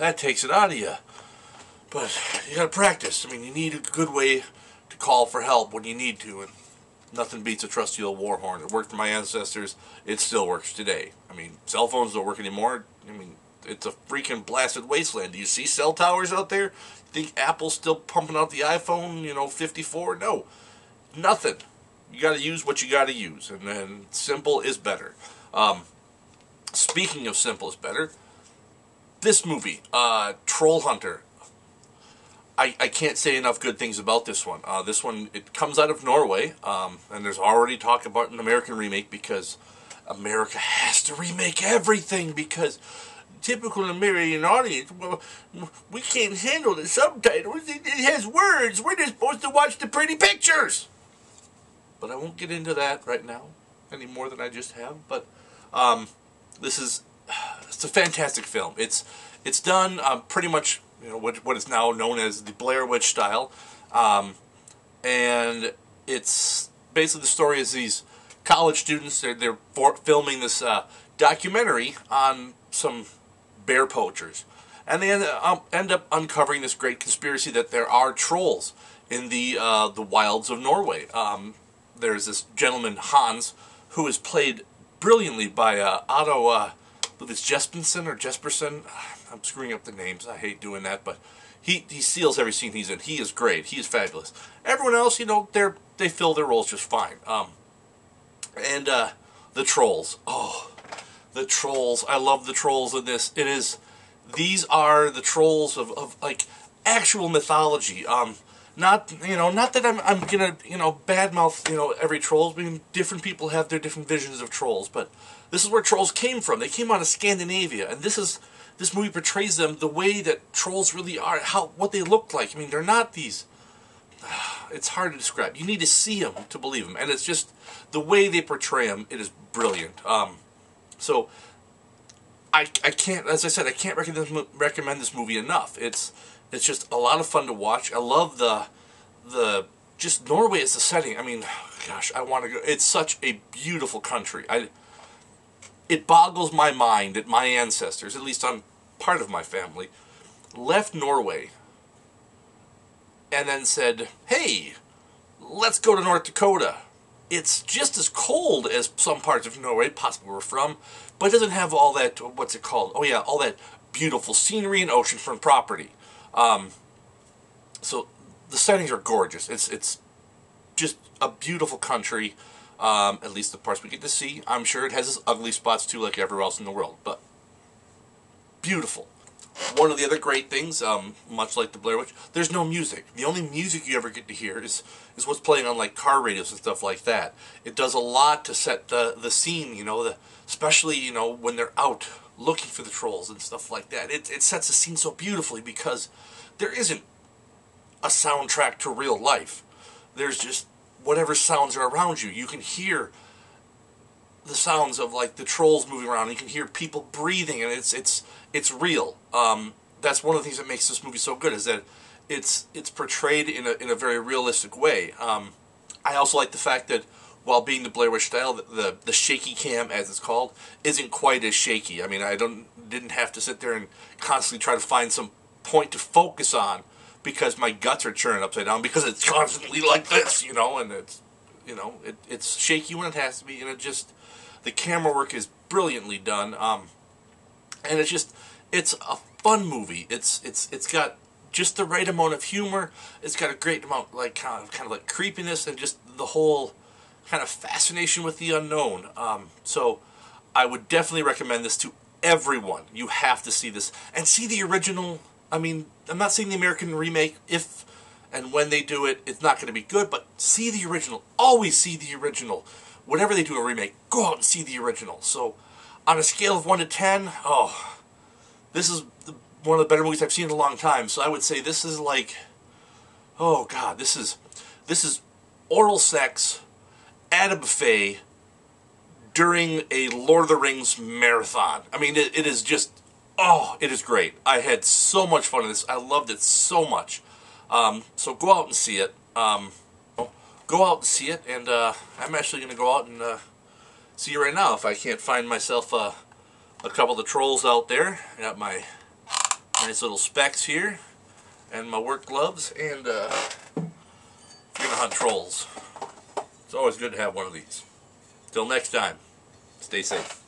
that takes it out of you. But you gotta practice. I mean, you need a good way to call for help when you need to, and nothing beats a trusty old war horn. It worked for my ancestors. It still works today. I mean, cell phones don't work anymore. I mean, it's a freaking blasted wasteland. Do you see cell towers out there? Think Apple's still pumping out the iPhone, you know, 54? No, nothing. You got to use what you got to use, and then simple is better. Um, speaking of simple is better, this movie, uh, Troll Hunter. I, I can't say enough good things about this one. Uh, this one, it comes out of Norway, um, and there's already talk about an American remake because America has to remake everything because typical American audience, well, we can't handle the subtitles. It, has words. We're just supposed to watch the pretty pictures. But I won't get into that right now any more than I just have. But um, this is it's a fantastic film. It's it's done um, pretty much you know what what is now known as the Blair Witch style, um, and it's basically the story is these college students they're they're for, filming this uh, documentary on some bear poachers, and they end, um, end up uncovering this great conspiracy that there are trolls in the uh, the wilds of Norway. Um, there's this gentleman Hans who is played brilliantly by uh, Otto. Believe it's Jespensen or Jesperson. I'm screwing up the names. I hate doing that, but he he steals every scene he's in. He is great. He is fabulous. Everyone else, you know, they're they fill their roles just fine. Um, and uh, the trolls. Oh, the trolls. I love the trolls in this. It is. These are the trolls of, of like actual mythology. Um, not you know, not that I'm I'm gonna you know badmouth you know every trolls. I mean, different people have their different visions of trolls, but this is where trolls came from. They came out of Scandinavia, and this is this movie portrays them the way that trolls really are. How what they look like. I mean, they're not these. It's hard to describe. You need to see them to believe them, and it's just the way they portray them. It is brilliant. Um, so I, I can't, as I said, I can't recommend, recommend this movie enough. It's it's just a lot of fun to watch. I love the the just Norway is the setting. I mean, gosh, I want to go. It's such a beautiful country. I it boggles my mind that my ancestors, at least on part of my family, left Norway and then said, "Hey, let's go to North Dakota." It's just as cold as some parts of Norway, possibly we're from, but it doesn't have all that, what's it called? Oh yeah, all that beautiful scenery and oceanfront property. Um, so the settings are gorgeous. It's it's just a beautiful country. Um, at least the parts we get to see. I'm sure it has its ugly spots too, like everywhere else in the world, but beautiful. One of the other great things, um, much like the Blair Witch, there's no music. The only music you ever get to hear is is what's playing on like car radios and stuff like that. It does a lot to set the the scene, you know, the especially you know when they're out looking for the trolls and stuff like that. It it sets the scene so beautifully because there isn't a soundtrack to real life. There's just whatever sounds are around you. You can hear the sounds of like the trolls moving around. You can hear people breathing, and it's it's it's real. Um, that's one of the things that makes this movie so good is that it's it's portrayed in a in a very realistic way. Um, I also like the fact that while being the Blair Witch style, the, the, the shaky cam as it's called isn't quite as shaky. I mean, I don't didn't have to sit there and constantly try to find some point to focus on because my guts are churning upside down because it's constantly like this, you know, and it's you know it, it's shaky when it has to be, and it just the camera work is brilliantly done. Um, and it's just it's a fun movie. It's it's it's got just the right amount of humor. It's got a great amount like kind of kind of like creepiness and just the whole kind of fascination with the unknown. Um, so I would definitely recommend this to everyone. You have to see this and see the original. I mean, I'm not saying the American remake if and when they do it, it's not going to be good, but see the original. Always see the original. Whenever they do a remake, go out and see the original. So, on a scale of 1 to 10, oh, this is one of the better movies I've seen in a long time. So I would say this is like, oh god, this is, this is oral sex at a buffet during a Lord of the Rings marathon. I mean, it, it is just, oh, it is great. I had so much fun in this. I loved it so much. Um, so go out and see it. Um, go out and see it, and uh, I'm actually going to go out and uh, see right now if I can't find myself uh, a couple of the trolls out there. I got my nice little specs here, and my work gloves, and uh, going to hunt trolls. It's always good to have one of these. Till next time, stay safe.